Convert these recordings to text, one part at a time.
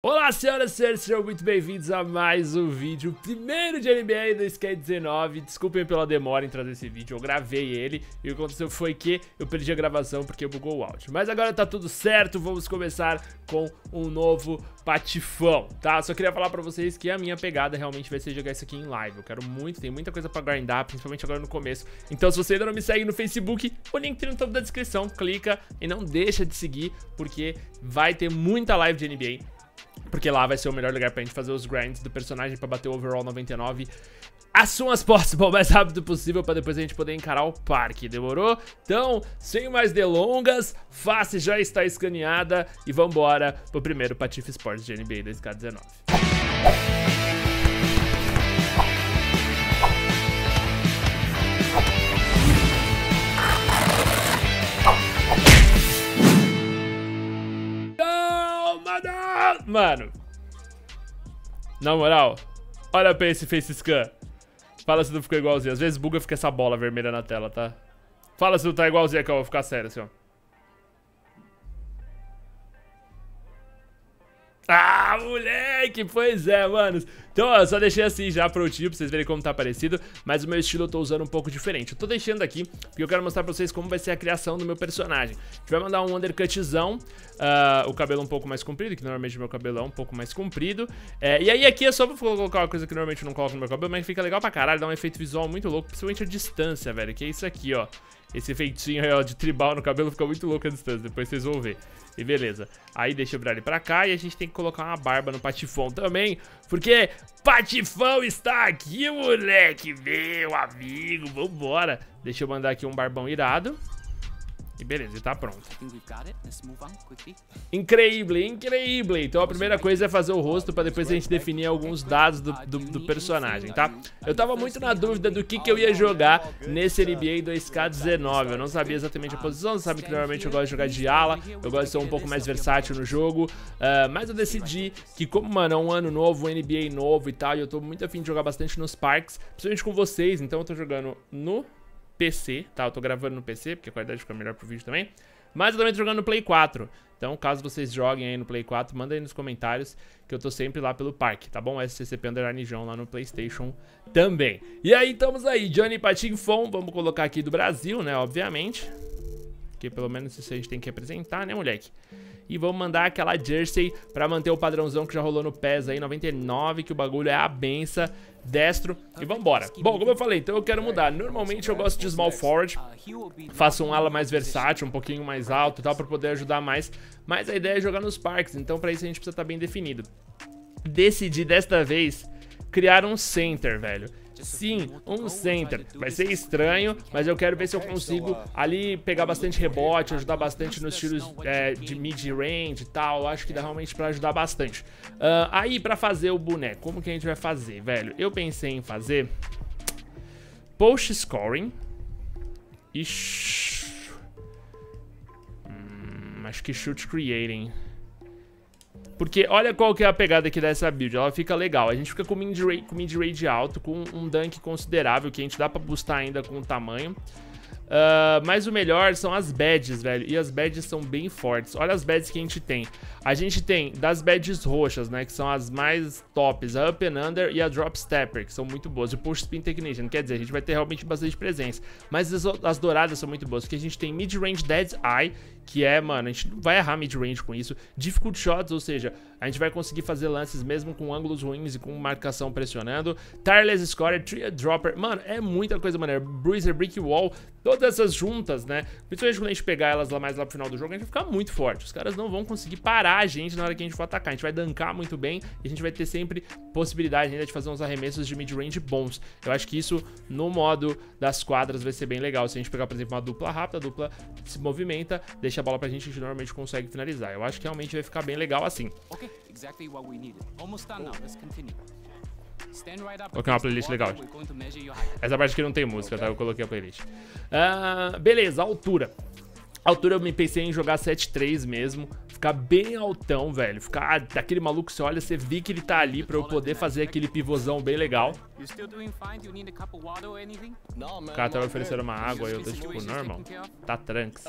Olá senhoras e senhores, sejam muito bem-vindos a mais um vídeo, primeiro de NBA do Skate 19 Desculpem pela demora em trazer esse vídeo, eu gravei ele E o que aconteceu foi que eu perdi a gravação porque bugou o áudio. Mas agora tá tudo certo, vamos começar com um novo patifão, tá? Só queria falar pra vocês que a minha pegada realmente vai ser jogar isso aqui em live. Eu quero muito, tem muita coisa pra grindar, principalmente agora no começo. Então se você ainda não me segue no Facebook, o link tá no topo da descrição Clica e não deixa de seguir, porque vai ter muita live de NBA porque lá vai ser o melhor lugar pra gente fazer os grinds do personagem pra bater o overall 99 as soon as possible, o mais rápido possível pra depois a gente poder encarar o parque, demorou? Então, sem mais delongas, face já está escaneada e vambora pro primeiro Patife Sports de NBA 2K19. Mano. Na moral, olha pra esse face scan. Fala se não ficou igualzinho. Às vezes buga fica essa bola vermelha na tela, tá? Fala se não tá igualzinho que eu vou ficar sério, assim, ó. Ah, moleque! Pois é, manos. Então, ó, só deixei assim já prontinho pra vocês verem como tá parecido, mas o meu estilo eu tô usando um pouco diferente. Eu tô deixando aqui porque eu quero mostrar pra vocês como vai ser a criação do meu personagem. A gente vai mandar um undercutzão, uh, o cabelo um pouco mais comprido, que normalmente o meu cabelo é um pouco mais comprido. É, e aí aqui é só pra colocar uma coisa que normalmente eu não coloco no meu cabelo, mas fica legal pra caralho, dá um efeito visual muito louco, principalmente a distância, velho, que é isso aqui, ó. Esse efeitinho aí, ó, de tribal no cabelo fica muito louco a distância, depois vocês vão ver. E beleza. Aí deixa eu virar ele pra cá e a gente tem que colocar uma barba no patifão também, porque patifão está aqui, moleque, meu amigo, vambora. Deixa eu mandar aqui um barbão irado. E beleza, tá pronto. Incrível, incrível. Então a primeira coisa é fazer o rosto pra depois a gente definir alguns dados do, do, do personagem, tá? Eu tava muito na dúvida do que, que eu ia jogar nesse NBA 2K19. Eu não sabia exatamente a posição, você sabe que normalmente eu gosto de jogar de ala, eu gosto de ser um pouco mais versátil no jogo. Uh, mas eu decidi que como, mano, é um ano novo, um NBA novo e tal, e eu tô muito afim de jogar bastante nos parques, principalmente com vocês, então eu tô jogando no PC, tá? Eu tô gravando no PC, porque a qualidade fica melhor pro vídeo também. Mas eu também tô jogando no Play 4. Então, caso vocês joguem aí no Play 4, manda aí nos comentários que eu tô sempre lá pelo parque, tá bom? SCCP Underline João lá no Playstation também. E aí, estamos aí, Johnny Patinho Fon, vamos colocar aqui do Brasil, né, obviamente. Que pelo menos isso a gente tem que representar, né, moleque? E vamos mandar aquela jersey pra manter o padrãozão que já rolou no PES aí, 99, que o bagulho é a benção, destro. E vambora. Bom, como eu falei, então eu quero mudar. Normalmente eu gosto de small forward, faço um ala mais versátil, um pouquinho mais alto e tal, pra poder ajudar mais. Mas a ideia é jogar nos parques, então pra isso a gente precisa estar tá bem definido. Decidi desta vez criar um center, velho. Sim, um center. Vai ser estranho, mas eu quero ver se eu consigo ali pegar bastante rebote, ajudar bastante nos tiros é, de mid-range e tal. Acho que dá realmente pra ajudar bastante. Uh, aí, pra fazer o boneco, como que a gente vai fazer, velho? Eu pensei em fazer post scoring e... Hum, acho que shoot creating. Porque olha qual que é a pegada aqui dessa build, ela fica legal. A gente fica com mid-range mid alto, com um dunk considerável, que a gente dá pra boostar ainda com o tamanho. Uh, mas o melhor são as badges, velho. E as badges são bem fortes. Olha as badges que a gente tem. A gente tem das badges roxas, né? Que são as mais tops. A Up and Under e a Drop Stepper, que são muito boas. E o Push Spin Technician. Quer dizer, a gente vai ter realmente bastante presença. Mas as, as douradas são muito boas. Porque a gente tem Mid Range Dead Eye, que é, mano, a gente vai errar mid-range com isso. Difficult shots, ou seja, a gente vai conseguir fazer lances mesmo com ângulos ruins e com marcação pressionando. Tireless Scorer, Tria Dropper, mano, é muita coisa maneira. Bruiser, Brick Wall, todas essas juntas, né? Principalmente quando a gente pegar elas lá mais lá pro final do jogo, a gente vai ficar muito forte. Os caras não vão conseguir parar a gente na hora que a gente for atacar. A gente vai dankar muito bem e a gente vai ter sempre possibilidade ainda de fazer uns arremessos de mid-range bons. Eu acho que isso, no modo das quadras, vai ser bem legal. Se a gente pegar, por exemplo, uma dupla rápida, a dupla se movimenta, deixa deixa a bola pra gente, a gente normalmente consegue finalizar. Eu acho que realmente vai ficar bem legal assim. Ok, exactly what we needed. Almost done now. Let's continue. Coloquei uma playlist legal. Essa parte aqui não tem música, tá? Eu coloquei a playlist. Uh, beleza, altura. Altura eu me pensei em jogar 7-3 mesmo. Ficar bem altão, velho. Ficar daquele maluco, você olha, você vê que ele tá ali pra eu poder fazer aquele pivôzão bem legal. O cara tava oferecendo uma água e eu tô tipo, normal. Tá tranks.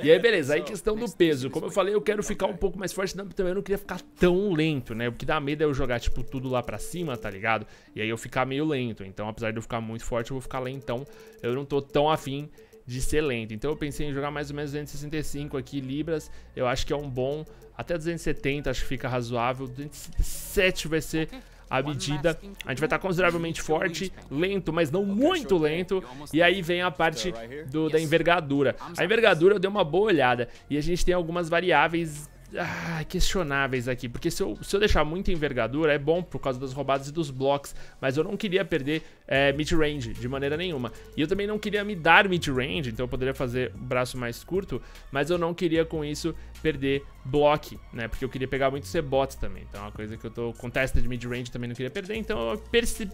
E aí, beleza, aí questão do peso. Como eu falei, eu quero ficar um pouco mais forte, não, também eu não queria ficar tão lento, né? O que dá medo é eu jogar, tipo, tudo lá pra cima, tá ligado? E aí eu ficar meio lento. Então, apesar de eu ficar muito forte, eu vou ficar lentão. Eu não tô tão afim de ser lento. Então eu pensei em jogar mais ou menos 265 aqui libras. Eu acho que é um bom. Até 270 acho que fica razoável. 207 vai ser a medida. A gente vai estar consideravelmente forte, lento, mas não muito lento. E aí vem a parte do, da envergadura. A envergadura eu dei uma boa olhada. E a gente tem algumas variáveis ah, questionáveis aqui, porque se eu, se eu deixar muita envergadura, é bom por causa das roubadas e dos blocos, mas eu não queria perder é, mid-range de maneira nenhuma. E eu também não queria me dar mid-range, então eu poderia fazer braço mais curto, mas eu não queria com isso perder block, né? Porque eu queria pegar muito C-bots também. Então é uma coisa que eu tô com testa de mid-range também não queria perder. Então,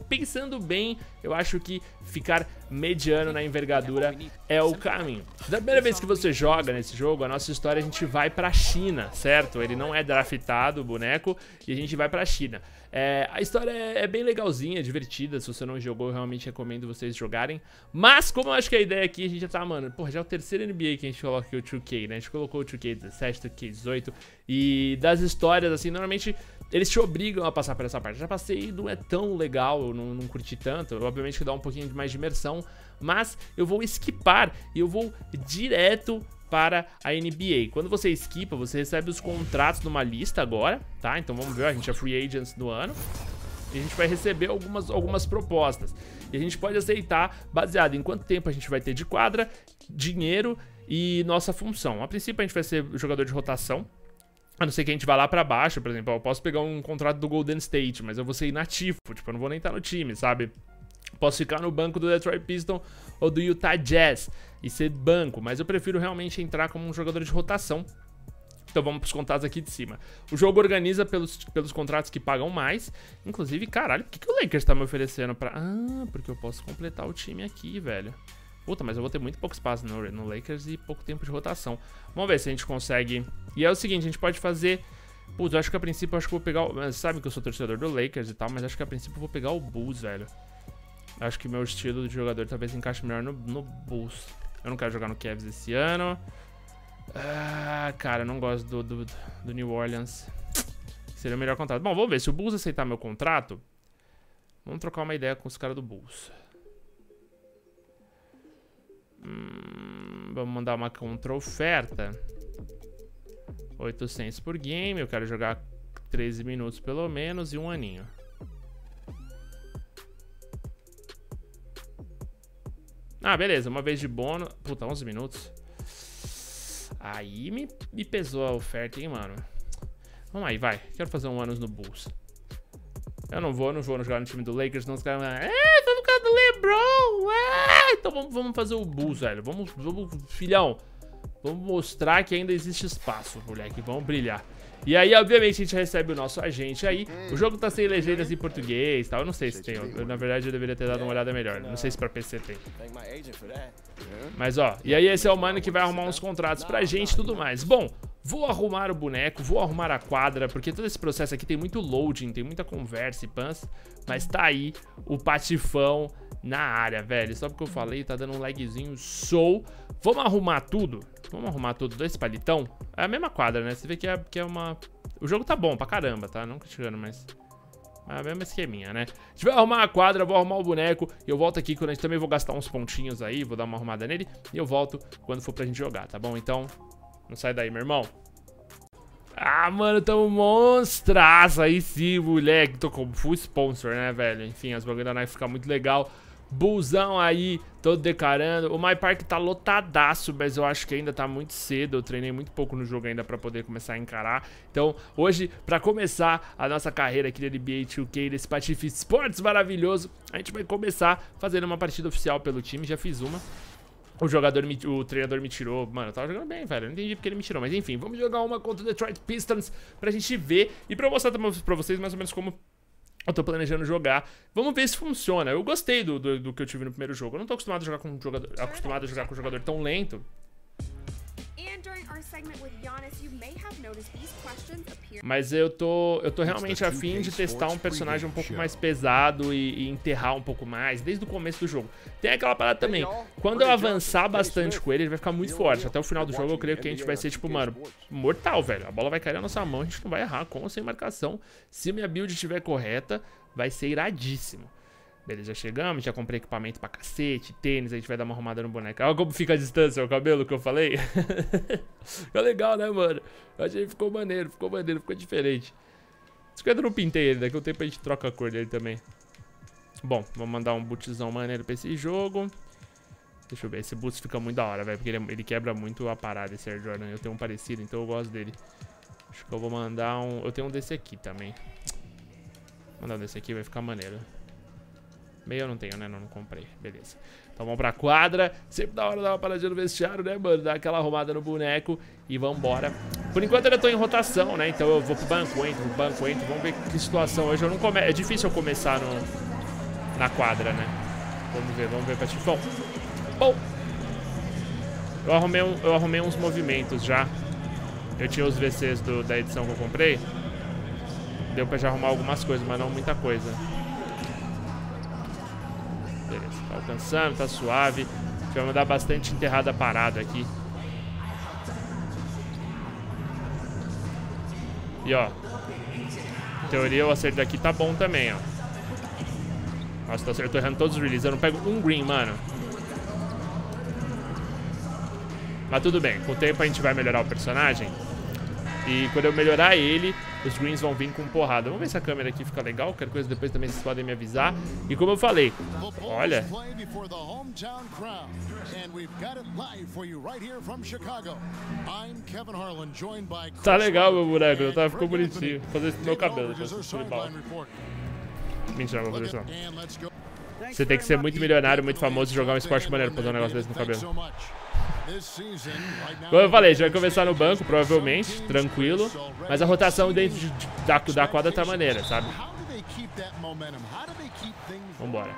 pensando bem, eu acho que ficar mediano na envergadura é o caminho. Da primeira vez que você joga nesse jogo, a nossa história a gente vai pra China, certo? Ele não é draftado, o boneco, e a gente vai pra China. É, a história é, é, bem legalzinha, divertida. Se você não jogou, eu realmente recomendo vocês jogarem. Mas, como eu acho que a ideia aqui, a gente já tá, mano, porra, já é o terceiro NBA que a gente coloca aqui o 2K, né? A gente colocou o 2K17, 2K18. E das histórias, assim, normalmente eles te obrigam a passar por essa parte. já passei, não é tão legal, eu não, não curti tanto. Obviamente que dá um pouquinho mais de imersão. Mas eu vou esquipar e eu vou direto para a NBA. Quando você esquipa, você recebe os contratos numa lista agora, tá? Então vamos ver, a gente é free agents do ano. E a gente vai receber algumas, algumas propostas. E a gente pode aceitar baseado em quanto tempo a gente vai ter de quadra, dinheiro e nossa função. A princípio a gente vai ser jogador de rotação, a não ser que a gente vá lá pra baixo, por exemplo, eu posso pegar um contrato do Golden State, mas eu vou ser inativo, tipo, eu não vou nem estar no time, sabe? Posso ficar no banco do Detroit Pistons ou do Utah Jazz e ser banco, mas eu prefiro realmente entrar como um jogador de rotação. Então vamos pros contratos aqui de cima. O jogo organiza pelos, pelos contratos que pagam mais. Inclusive, caralho, o que, que o Lakers tá me oferecendo pra... Ah, porque eu posso completar o time aqui, velho. Puta, mas eu vou ter muito pouco espaço no, no Lakers e pouco tempo de rotação. Vamos ver se a gente consegue... E é o seguinte, a gente pode fazer... Putz, eu acho que a princípio eu acho que vou pegar... O... Sabe que eu sou torcedor do Lakers e tal, mas acho que a princípio eu vou pegar o Bulls, velho. Acho que meu estilo de jogador talvez encaixe melhor no, no Bulls. Eu não quero jogar no Cavs esse ano. Ah, cara, eu não gosto do, do, do New Orleans. Seria o melhor contrato. Bom, vamos ver. Se o Bulls aceitar meu contrato, vamos trocar uma ideia com os caras do Bulls. Hum, vamos mandar uma contra-oferta. 800 por game. Eu quero jogar 13 minutos pelo menos e um aninho. Ah, beleza, uma vez de bônus. Puta, 11 minutos. Aí me, me pesou a oferta, hein, mano. Vamos aí, vai. Quero fazer um anos no Bulls. Eu não vou, não vou jogar no time do Lakers, não os caras. É, tô no cara do LeBron. É. Então vamos, vamos fazer o Bulls, velho. Vamos, vamos, filhão. Vamos mostrar que ainda existe espaço, moleque. Vamos brilhar. E aí, obviamente, a gente recebe o nosso agente aí. O jogo tá sem legendas em português e tal. Eu não sei se tem. Eu, na verdade, eu deveria ter dado uma olhada melhor. Não sei se pra PC tem. Mas, ó. E aí, esse é o mano que vai arrumar uns contratos pra gente e tudo mais. Bom, vou arrumar o boneco, vou arrumar a quadra, porque todo esse processo aqui tem muito loading, tem muita conversa e pans. Mas tá aí o patifão na área, velho. Só porque eu falei, tá dando um lagzinho show. Vamos arrumar tudo? Vamos arrumar tudo dois palitão? É a mesma quadra, né? Você vê que é, que é uma... O jogo tá bom pra caramba, tá? Não criticando, mas... É a mesma esqueminha, né? A gente vai arrumar a quadra, vou arrumar o boneco E eu volto aqui quando a gente também vou gastar uns pontinhos aí Vou dar uma arrumada nele E eu volto quando for pra gente jogar, tá bom? Então, não sai daí, meu irmão ah, mano, tamo monstraço aí sim, moleque. Tô com full sponsor, né, velho? Enfim, as bagulho da Nike fica muito legal. Bulzão aí, todo decarando. O My Park tá lotadaço, mas eu acho que ainda tá muito cedo. Eu treinei muito pouco no jogo ainda pra poder começar a encarar. Então, hoje, pra começar a nossa carreira aqui da NBA 2K, desse Patife Sports maravilhoso, a gente vai começar fazendo uma partida oficial pelo time. Já fiz uma. O jogador, me, o treinador me tirou. Mano, eu tava jogando bem, velho. Eu não entendi porque ele me tirou. Mas enfim, vamos jogar uma contra o Detroit Pistons pra gente ver e pra mostrar pra vocês mais ou menos como eu tô planejando jogar. Vamos ver se funciona. Eu gostei do, do, do, que eu tive no primeiro jogo. Eu não tô acostumado a jogar com um jogador, acostumado a jogar com um jogador tão lento. Mas eu tô, eu tô realmente afim de testar um personagem um pouco mais pesado e, e, enterrar um pouco mais, desde o começo do jogo. Tem aquela parada também, quando eu avançar bastante com ele, ele vai ficar muito forte. Até o final do jogo eu creio que a gente vai ser, tipo, mano, mortal, velho. A bola vai cair na nossa mão, a gente não vai errar com ou sem marcação. Se minha build estiver correta, vai ser iradíssimo. Beleza, já chegamos, já comprei equipamento pra cacete, tênis, a gente vai dar uma arrumada no boneco. Olha como fica a distância, o cabelo que eu falei. ficou legal, né, mano? Eu achei que ficou maneiro, ficou maneiro, ficou diferente. Isso que eu não pintei ele, daqui a um tempo a gente troca a cor dele também. Bom, vamos mandar um bootzão maneiro pra esse jogo. Deixa eu ver, esse boots fica muito da hora, velho, porque ele, ele, quebra muito a parada, esse Air Jordan. Eu tenho um parecido, então eu gosto dele. Acho que eu vou mandar um... Eu tenho um desse aqui também. Vou mandar um desse aqui, vai ficar maneiro. Meio eu não tenho, né? Não, não comprei. Beleza. Então vamos pra quadra. Sempre da hora dar uma paradinha no vestiário, né, mano? Dar aquela arrumada no boneco e vambora. Por enquanto eu tô em rotação, né? Então eu vou pro banco, entro, pro banco, entro. Vamos ver que situação. Hoje eu não come... É difícil eu começar no... na quadra, né? Vamos ver, vamos ver, Patifão. Bom, eu arrumei, um, eu arrumei uns movimentos já. Eu tinha os VCs do, da edição que eu comprei. Deu pra já arrumar algumas coisas, mas não muita coisa. Beleza, tá alcançando, tá suave. A gente vai mandar bastante enterrada parada aqui. E ó, em teoria o acerto daqui tá bom também, ó. Nossa, tô, acertando errando todos os releases. Eu não pego um green, mano. Mas tudo bem, com o tempo a gente vai melhorar o personagem. E quando eu melhorar ele, os greens vão vir com porrada. Vamos ver se a câmera aqui fica legal. Qualquer coisa depois também vocês podem me avisar. E como eu falei, olha... Tá legal meu boneco, tá? Ficou bonitinho. Vou fazer isso no meu cabelo. Mentira, vou fazer isso não. Você tem que ser muito milionário, muito famoso e jogar um esporte maneiro pra fazer um negócio desse no cabelo. Como eu falei, a gente vai começar no banco, provavelmente, tranquilo. Mas a rotação dentro de, da, da quadra tá maneira, sabe? Vambora.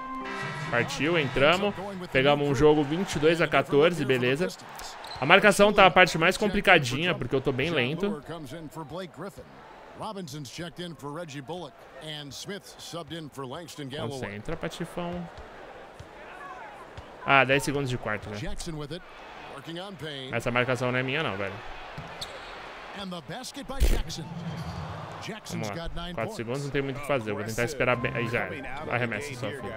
Partiu, entramos. Pegamos um jogo 22 a 14, beleza. A marcação tá a parte mais complicadinha, porque eu tô bem lento. Concentra, Patifão. Ah, 10 segundos de quarto, né? Essa marcação não é minha não, velho. Vamos lá. 4 segundos, não tem muito o que fazer. Eu vou tentar esperar bem. Aí já Arremessa só, filho.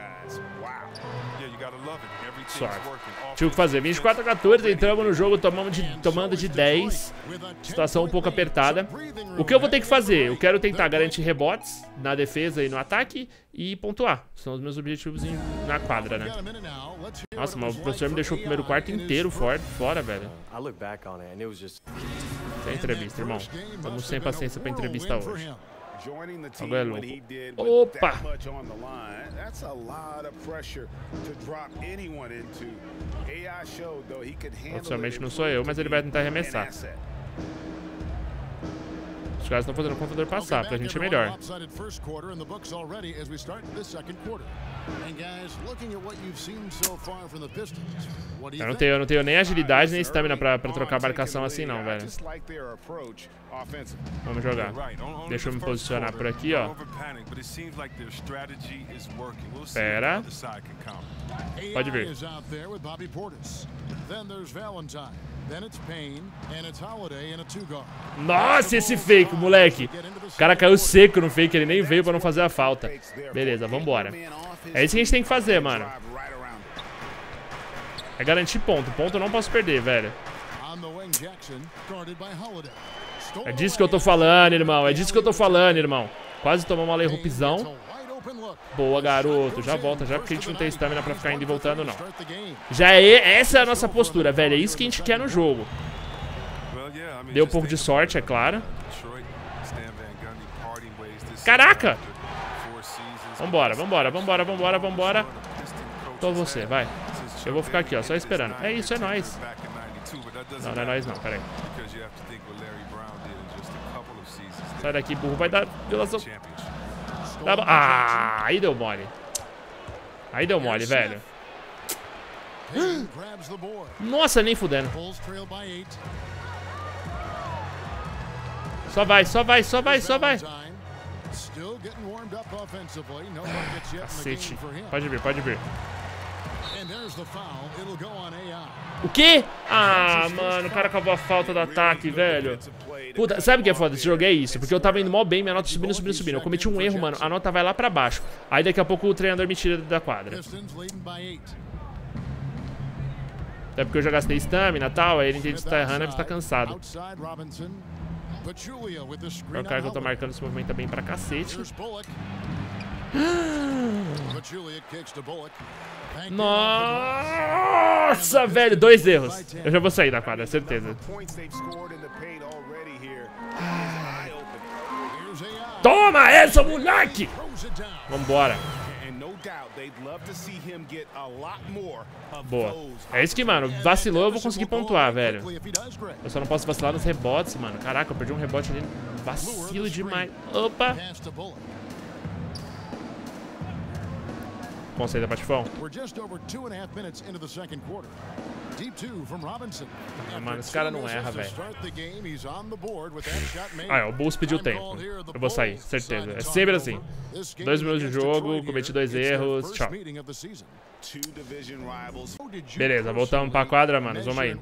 Suave. Tinha o que fazer. 24 a 14, entramos no jogo tomamos de, tomando de 10. Situação um pouco apertada. O que eu vou ter que fazer? Eu quero tentar garantir rebotes na defesa e no ataque e pontuar. São os meus objetivos em, na quadra, né? Nossa, mas o professor me deixou o primeiro quarto inteiro fora, fora velho. Sem entrevista, irmão. Estamos sem paciência pra entrevista hoje. Agora é louco. Opa! Oficialmente não sou eu, mas ele vai tentar arremessar. Os caras estão fazendo o contador passar, pra gente é melhor. Eu não tenho, eu não tenho nem agilidade nem estamina pra, pra trocar marcação assim não, velho. Vamos jogar. Deixa eu me posicionar por aqui, ó. Pera. Pode vir. Nossa, esse fake, moleque. O cara caiu seco no fake, ele nem veio pra não fazer a falta. Beleza, vambora. É isso que a gente tem que fazer, mano. É garantir ponto. Ponto eu não posso perder, velho. É disso que eu tô falando, irmão. É disso que eu tô falando, irmão. Quase tomou uma layhoopzão. Boa, garoto. Já volta, já porque a gente não tem stamina pra ficar indo e voltando, não. Já é... Essa é a nossa postura, velho. É isso que a gente quer no jogo. Deu um pouco de sorte, é claro. Caraca! Vambora, vambora, vambora, vambora, vambora. Tô você, vai. Eu vou ficar aqui, ó, só esperando. É isso, é nóis. Não, não é nóis não, peraí. Sai daqui, burro. Vai dar violação. Ah, aí deu mole. Aí deu mole, velho. Nossa, nem fudendo. Só vai, só vai, só vai, só vai. Cacete. Pode vir, pode vir. O quê? Ah, mano, o cara acabou a falta do ataque, velho. Puta, sabe o que é foda desse jogo? É isso, porque eu tava indo mó bem, minha nota subindo, subindo, subindo. Eu cometi um erro, mano, a nota vai lá pra baixo. Aí daqui a pouco o treinador me tira da quadra. Até porque eu já gastei stamina e tal, aí ele entende que tá errando, ele tá cansado. O cara que eu tô marcando se movimenta bem pra cacete. Nossa, velho, dois erros. Eu já vou sair da quadra, certeza. Toma essa, moleque! Vambora. Boa. É isso que, mano, vacilou, eu vou conseguir pontuar, velho. Eu só não posso vacilar nos rebotes, mano. Caraca, eu perdi um rebote ali. Vacilo demais. Opa! Bom saída, Patifão. Ah, mano, esse cara não erra, velho. Ah, é, o Bulls pediu tempo. Eu vou sair, certeza. É sempre assim. Dois minutos de jogo, cometi dois erros, tchau. Beleza, voltamos pra quadra, mano. Vamos aí.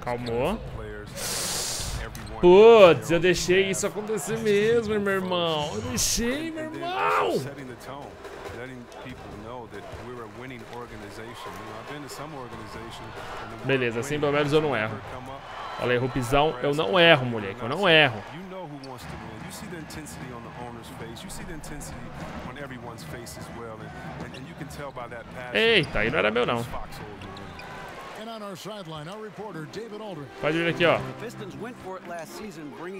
Calmou. Putz, eu deixei isso acontecer mesmo, meu irmão. Eu deixei, meu irmão. Beleza, assim pelo menos eu não erro. Olha aí, Rupizão, eu não erro, moleque, eu não erro. Eita, aí não era meu não. Pode vir aqui, ó.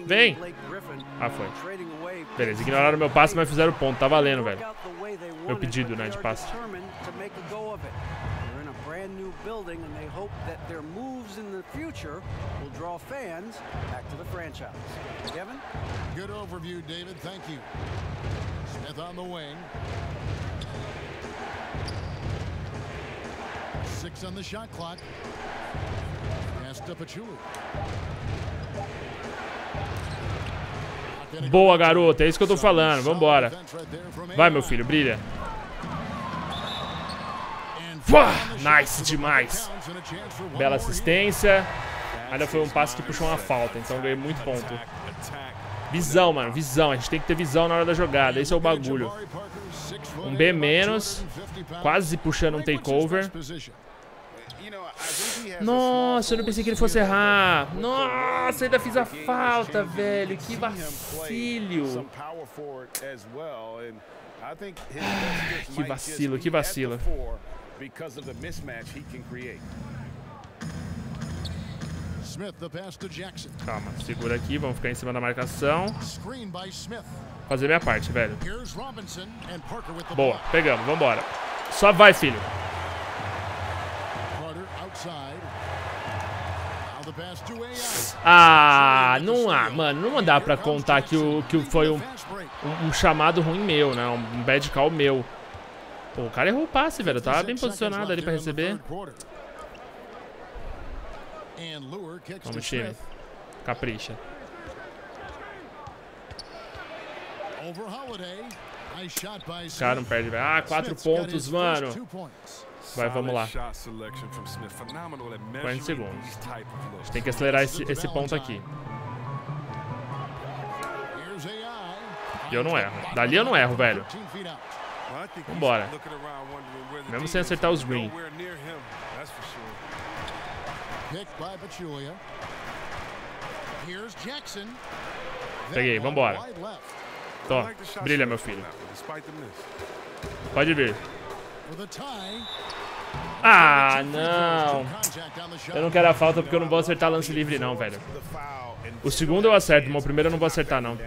Vem! Ah, foi. Beleza, ignoraram meu passe, mas fizeram ponto. Tá valendo, velho. Meu pedido, né, de passe. brand new building and they hope that their moves in the future will draw fans back to the franchise. Kevin? Good overview, David. Thank you. Smith on the wing. Six on the shot clock. Boa, garota. É isso que eu tô falando. Vambora. Vai, meu filho. Brilha. Nice demais. Bela assistência. Ainda foi um passe que puxou uma falta. Então ganhei muito ponto. Visão, mano. Visão. A gente tem que ter visão na hora da jogada. Esse é o bagulho. Um B menos. Quase puxando um takeover. Nossa, eu não pensei que ele fosse errar. Nossa, ainda fiz a falta, velho. Que vacilo. Que vacilo, que vacilo. Calma, segura aqui, vamos ficar em cima da marcação. Fazer minha parte, velho. Boa, pegamos, vambora. Só vai, filho. Ah, não há, mano, não dá pra contar que, o, que foi um, um, um chamado ruim meu, né? Um bad call meu. Pô, o cara errou o passe, velho. Tava bem posicionado ali pra receber. Vamos, time. Capricha. Cara, não perde, velho. Ah, quatro pontos, mano. Vai, vamos lá. 40 segundos. A gente tem que acelerar esse, esse ponto aqui. E eu não erro. Dali eu não erro, velho. Vambora. Mesmo sem acertar os green. Peguei, vambora. Tó, brilha, meu filho. Pode vir. Ah, não. Eu não quero a falta porque eu não vou acertar lance livre não, velho. O segundo eu acerto, mas o primeiro eu não vou acertar não.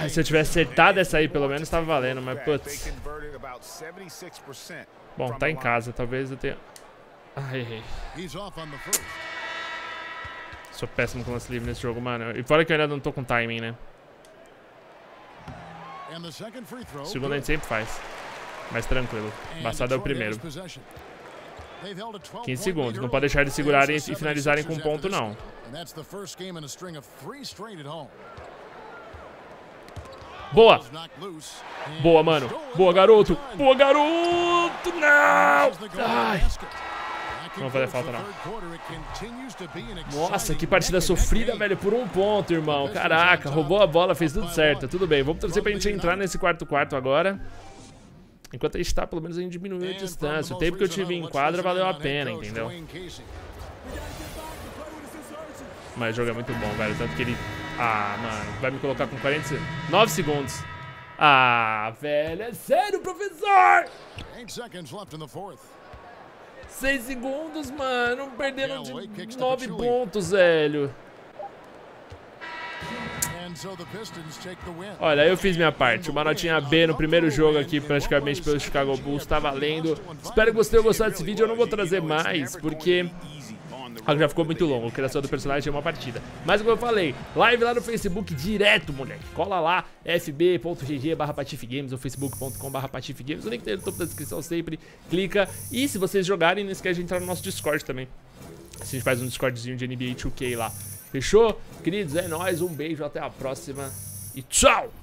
Ah, se eu tivesse acertado essa aí, pelo menos tava valendo, mas putz. Bom, tá em casa, talvez eu tenha... Ai, errei. Sou péssimo com lance livre nesse jogo, mano. E fora que eu ainda não tô com timing, né? Segundo a gente sempre faz. Mais tranquilo. Bastado é o primeiro. 15 segundos. Não pode deixar eles segurarem e finalizarem com um ponto, não. Boa. Boa, mano. Boa, garoto. Boa, garoto. Não. Ai. Não vai fazer falta, não. Nossa, que partida sofrida, velho. Por um ponto, irmão. Caraca, roubou a bola, fez tudo certo. Tudo bem, vamos torcer pra gente entrar nesse quarto quarto agora. Enquanto a gente tá, pelo menos a gente diminuiu a distância. O tempo que eu tive em quadra valeu a pena, entendeu? Mas o jogo é muito bom, velho. Tanto que ele... Ah, mano. Vai me colocar com 49 segundos. Ah, velho. É sério, professor? 6 segundos, mano. Perdendo de 9 pontos, velho. Olha, eu fiz minha parte. Uma notinha B no primeiro jogo aqui, praticamente pelo Chicago Bulls, tá valendo. Espero que você tenha gostado desse vídeo. Eu não vou trazer mais, porque já ficou muito longo, a criação do personagem é uma partida. Mas como eu falei, live lá no Facebook direto, moleque. Cola lá, fb.gg barra patifgames ou facebook.com barra patifgames. O link tá no topo da descrição sempre. Clica. E se vocês jogarem, não esquece de entrar no nosso Discord também. A gente faz um Discordzinho de NBA 2K lá. Fechou? Queridos, é nóis. Um beijo, até a próxima. E tchau!